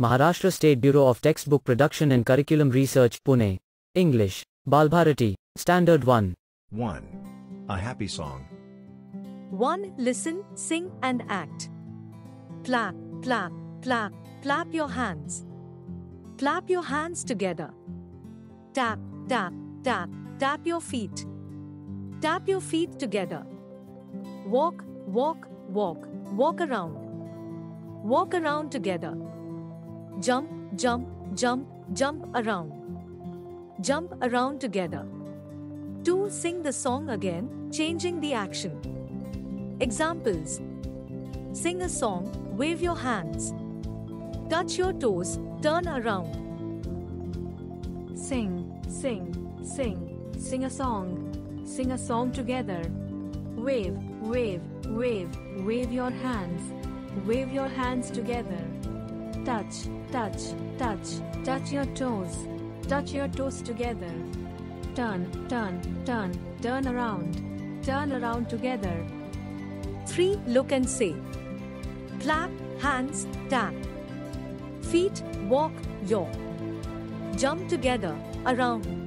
Maharashtra State Bureau of Textbook Production and Curriculum Research, Pune. English. Balbharati. Standard 1. 1. A happy song. 1. Listen, sing, and act. Clap, clap, clap, clap your hands. Clap your hands together. Tap, tap, tap, tap your feet. Tap your feet together. Walk, walk, walk, walk around. Walk around together. Jump, jump, jump, jump around. Jump around together. 2. Sing the song again, changing the action. Examples Sing a song, wave your hands. Touch your toes, turn around. Sing, sing, sing, sing a song. Sing a song together. Wave, wave, wave, wave your hands. Wave your hands together. Touch, touch, touch, touch your toes. Touch your toes together. Turn, turn, turn, turn around. Turn around together. 3. Look and say. Clap, hands, tap. Feet, walk, yaw. Jump together, around.